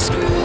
screw